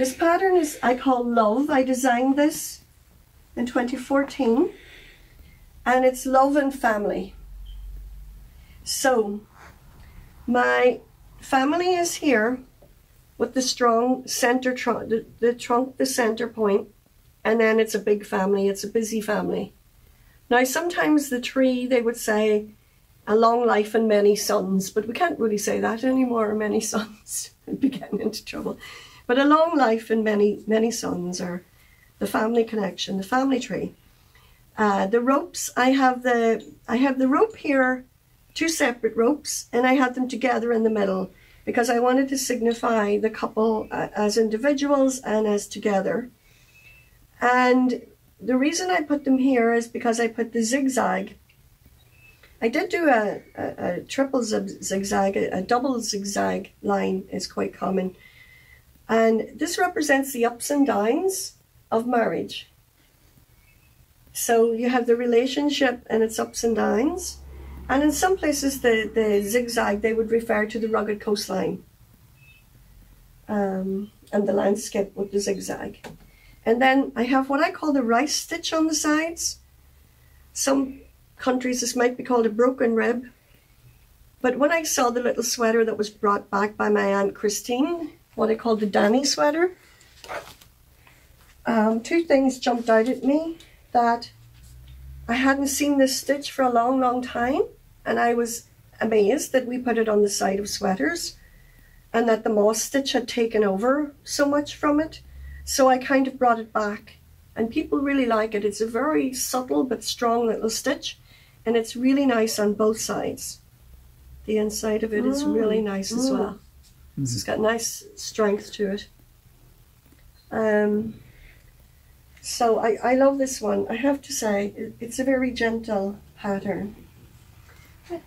This pattern is, I call Love. I designed this in 2014 and it's Love and Family. So my family is here with the strong center trunk, the, the trunk, the center point, and then it's a big family, it's a busy family. Now sometimes the tree, they would say, a long life and many sons, but we can't really say that anymore, many sons. I'd be getting into trouble. But a long life and many, many sons are the family connection, the family tree. Uh, the ropes, I have the I have the rope here, two separate ropes, and I had them together in the middle because I wanted to signify the couple uh, as individuals and as together. And the reason I put them here is because I put the zigzag. I did do a, a, a triple zigzag, a, a double zigzag line is quite common and this represents the ups and downs of marriage. So you have the relationship and its ups and downs. And in some places, the, the zigzag, they would refer to the rugged coastline um, and the landscape with the zigzag. And then I have what I call the rice stitch on the sides. Some countries, this might be called a broken rib. But when I saw the little sweater that was brought back by my Aunt Christine, what I call the Danny sweater. Um, two things jumped out at me that I hadn't seen this stitch for a long, long time. And I was amazed that we put it on the side of sweaters and that the moss stitch had taken over so much from it. So I kind of brought it back and people really like it. It's a very subtle but strong little stitch and it's really nice on both sides. The inside of it is really mm. nice mm. as well. Mm-hmm. It's got nice strength to it. Um, so I, I love this one. I have to say, it, it's a very gentle pattern. But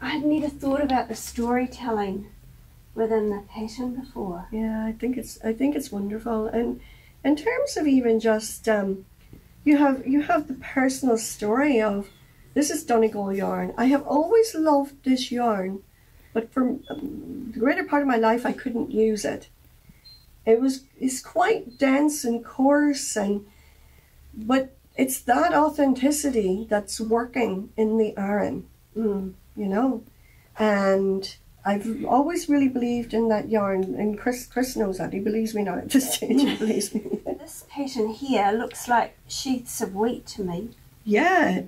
I hadn't thought about the storytelling within the pattern before. Yeah, I think it's I think it's wonderful. And in terms of even just um, you have you have the personal story of this is Donegal yarn. I have always loved this yarn but for um, the greater part of my life, I couldn't use it. It was it's quite dense and coarse, and but it's that authenticity that's working in the Aran, mm, you know, and I've always really believed in that yarn, and Chris Chris knows that. He believes me now at this stage. He believes me. this pattern here looks like sheaths of wheat to me. Yeah,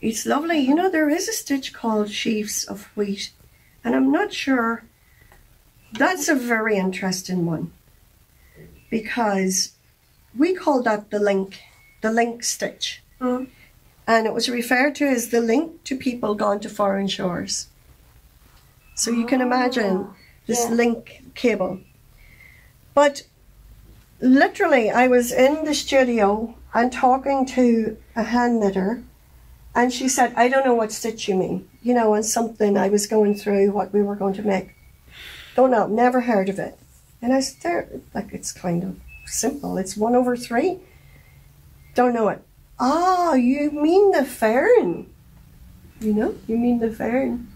it's lovely. You know, there is a stitch called sheaths of wheat and I'm not sure, that's a very interesting one because we call that the link, the link stitch. Mm. And it was referred to as the link to people gone to foreign shores. So you can imagine ah, this yeah. link cable. But literally, I was in the studio and talking to a hand knitter, and she said, I don't know what stitch you mean you know, on something I was going through, what we were going to make. Don't know, never heard of it. And I said, like, it's kind of simple. It's one over three. Don't know it. Ah, you mean the fern. You know, you mean the fern.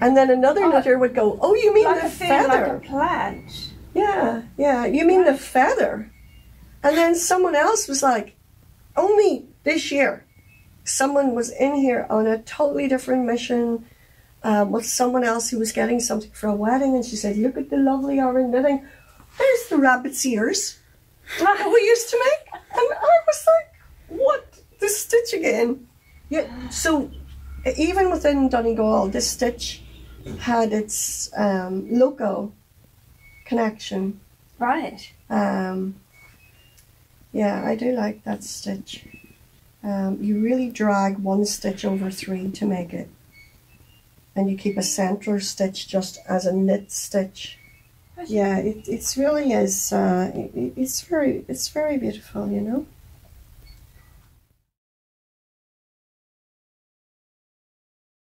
And then another oh, knitter would go, oh, you mean like the feather. Like a plant. Yeah, yeah, you mean right. the feather. And then someone else was like, only this year someone was in here on a totally different mission um, with someone else who was getting something for a wedding, and she said, "Look at the lovely orange knitting. There's the rabbit's ears that we used to make." And I was like, "What? The stitch again?" Yeah. So even within Donegal, this stitch had its um, local connection. Right. Um, yeah, I do like that stitch. Um, you really drag one stitch over three to make it. And you keep a center stitch just as a knit stitch. Yeah, it it's really is, uh, it, it's very, it's very beautiful, you know.